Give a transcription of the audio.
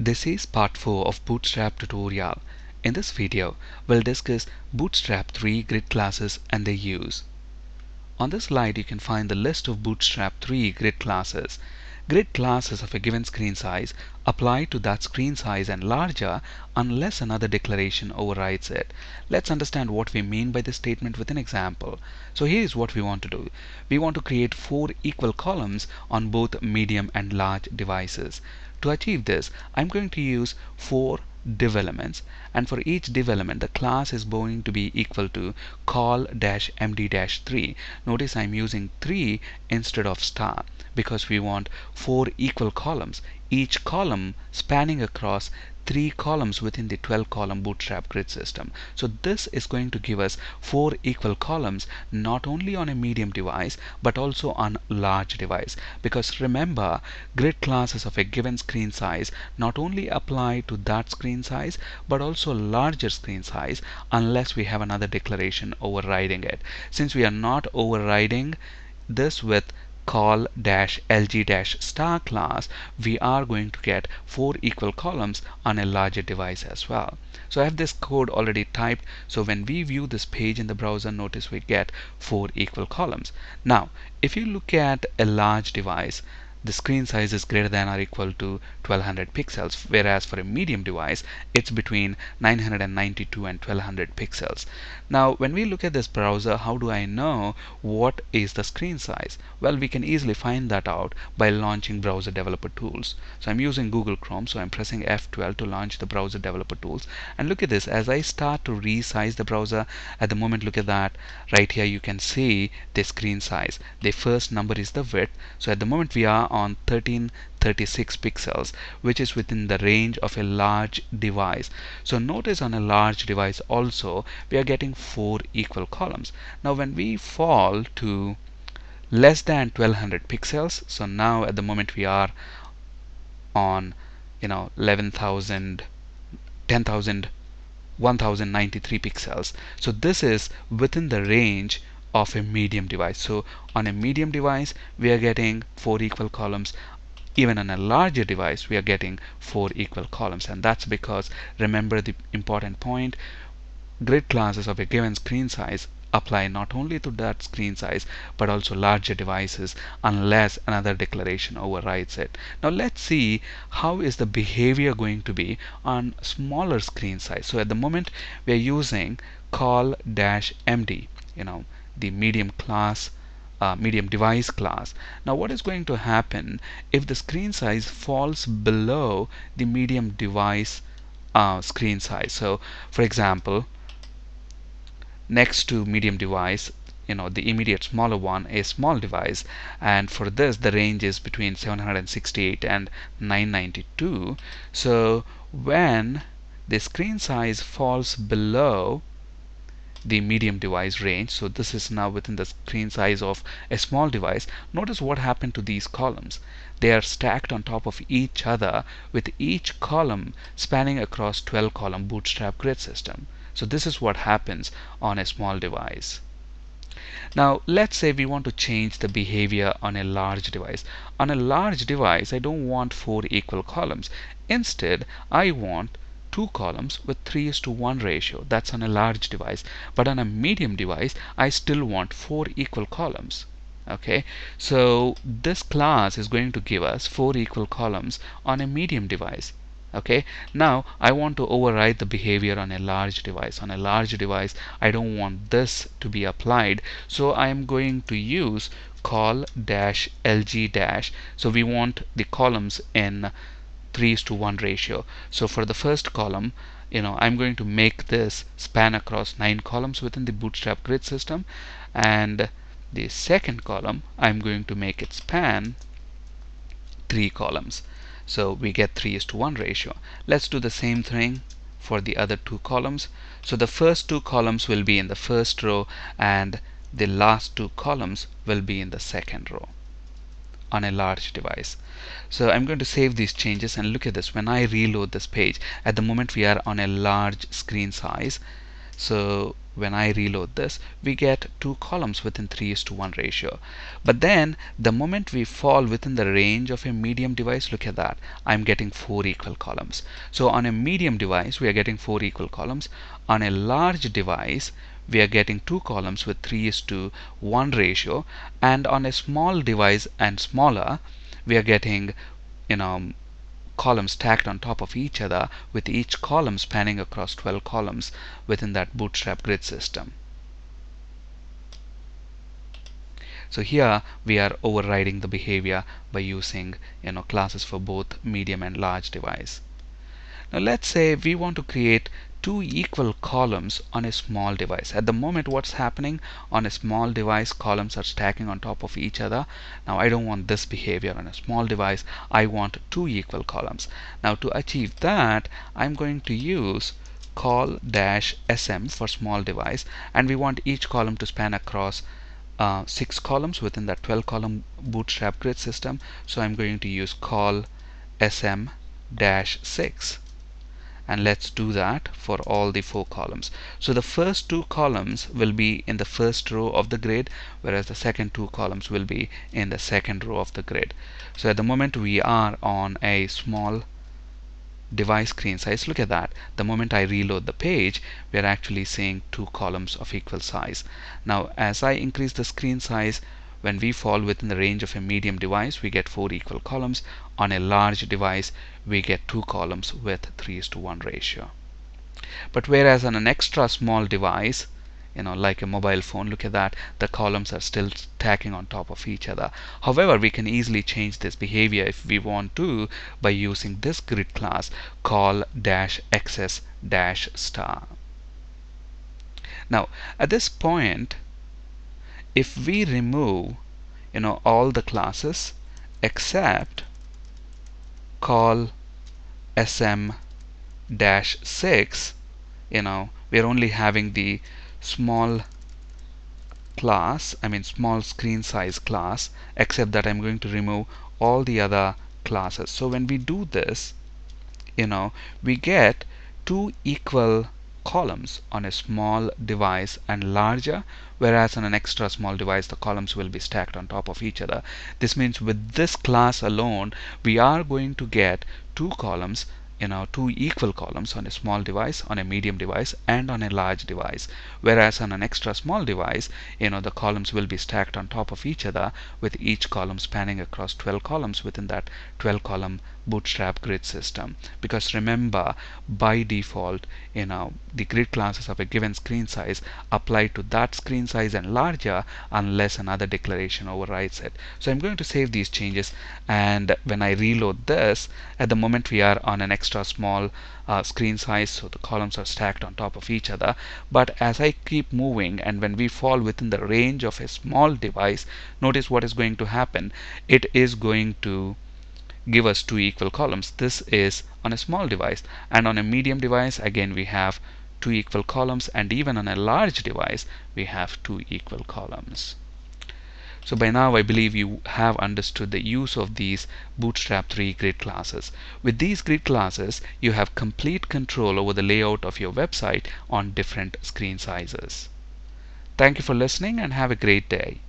This is part 4 of Bootstrap tutorial. In this video, we'll discuss Bootstrap 3 grid classes and their use. On this slide, you can find the list of Bootstrap 3 grid classes. Grid classes of a given screen size apply to that screen size and larger unless another declaration overrides it. Let's understand what we mean by this statement with an example. So here is what we want to do. We want to create four equal columns on both medium and large devices. To achieve this, I'm going to use four div elements. And for each div element the class is going to be equal to col-md-3 notice I'm using 3 instead of star because we want four equal columns. Each column spanning across three columns within the 12 column bootstrap grid system. So this is going to give us four equal columns not only on a medium device but also on large device because remember grid classes of a given screen size not only apply to that screen size but also larger screen size unless we have another declaration overriding it. Since we are not overriding this with col dash lg dash star class we are going to get four equal columns on a larger device as well. So I have this code already typed. So when we view this page in the browser notice we get four equal columns. Now if you look at a large device the screen size is greater than or equal to 1200 pixels whereas for a medium device it's between 992 and 1200 pixels. Now when we look at this browser how do I know what is the screen size? Well we can easily find that out by launching browser developer tools. So I'm using Google Chrome so I'm pressing F12 to launch the browser developer tools. And look at this as I start to resize the browser at the moment look at that right here you can see the screen size. The first number is the width. So at the moment we are on 1336 pixels which is within the range of a large device. So notice on a large device also we are getting four equal columns. Now when we fall to less than 1200 pixels so now at the moment we are on you know 11,000 10,000 1093 pixels. So this is within the range of a medium device. So on a medium device, we are getting four equal columns. Even on a larger device, we are getting four equal columns. And that's because, remember the important point, grid classes of a given screen size apply not only to that screen size but also larger devices unless another declaration overrides it. Now let's see how is the behavior going to be on smaller screen size. So at the moment we are using col-md you know the medium class uh, medium device class. Now what is going to happen if the screen size falls below the medium device uh, screen size? So for example, next to medium device, you know, the immediate smaller one a small device and for this the range is between 768 and 992. So when the screen size falls below the medium device range. So this is now within the screen size of a small device. Notice what happened to these columns. They are stacked on top of each other with each column spanning across 12 column bootstrap grid system. So this is what happens on a small device. Now let's say we want to change the behavior on a large device. On a large device I don't want four equal columns. Instead I want two columns with 3 is to 1 ratio. That's on a large device. But on a medium device I still want four equal columns. Okay? So this class is going to give us four equal columns on a medium device. Okay? Now I want to override the behavior on a large device. On a large device I don't want this to be applied. So I am going to use col dash lg dash. So we want the columns in 3 is to 1 ratio. So for the first column, you know, I'm going to make this span across 9 columns within the Bootstrap grid system. And the second column, I'm going to make it span 3 columns. So we get 3 is to 1 ratio. Let's do the same thing for the other two columns. So the first two columns will be in the first row and the last two columns will be in the second row on a large device. So I'm going to save these changes and look at this. When I reload this page at the moment we are on a large screen size. So when I reload this we get two columns within 3 is to 1 ratio. But then the moment we fall within the range of a medium device look at that. I'm getting four equal columns. So on a medium device we are getting four equal columns. On a large device we are getting two columns with 3 is to 1 ratio and on a small device and smaller we are getting you know columns stacked on top of each other with each column spanning across 12 columns within that bootstrap grid system. So here we are overriding the behavior by using you know classes for both medium and large device. Now let's say we want to create two equal columns on a small device. At the moment what's happening on a small device columns are stacking on top of each other. Now I don't want this behavior on a small device. I want two equal columns. Now to achieve that I'm going to use col dash sm for small device and we want each column to span across uh, six columns within that 12 column bootstrap grid system so I'm going to use col sm dash 6 and let's do that for all the four columns. So the first two columns will be in the first row of the grid whereas the second two columns will be in the second row of the grid. So at the moment we are on a small device screen size. Look at that. The moment I reload the page we are actually seeing two columns of equal size. Now as I increase the screen size when we fall within the range of a medium device, we get four equal columns. On a large device, we get two columns with 3 to 1 ratio. But whereas on an extra small device, you know, like a mobile phone, look at that, the columns are still stacking on top of each other. However, we can easily change this behavior if we want to by using this grid class col dash xs dash star. Now, at this point, if we remove you know all the classes except col sm dash 6 you know we're only having the small class I mean small screen size class except that I'm going to remove all the other classes. So when we do this you know we get two equal columns on a small device and larger whereas on an extra small device the columns will be stacked on top of each other. This means with this class alone we are going to get two columns you know two equal columns on a small device on a medium device and on a large device. Whereas on an extra small device you know the columns will be stacked on top of each other with each column spanning across 12 columns. Within that 12 column bootstrap grid system. Because remember by default you know the grid classes of a given screen size apply to that screen size and larger unless another declaration overrides it. So I'm going to save these changes and when I reload this at the moment we are on an extra small uh, screen size so the columns are stacked on top of each other. But as I keep moving and when we fall within the range of a small device notice what is going to happen. It is going to give us two equal columns. This is on a small device and on a medium device again we have two equal columns and even on a large device we have two equal columns. So by now I believe you have understood the use of these Bootstrap 3 grid classes. With these grid classes you have complete control over the layout of your website on different screen sizes. Thank you for listening and have a great day.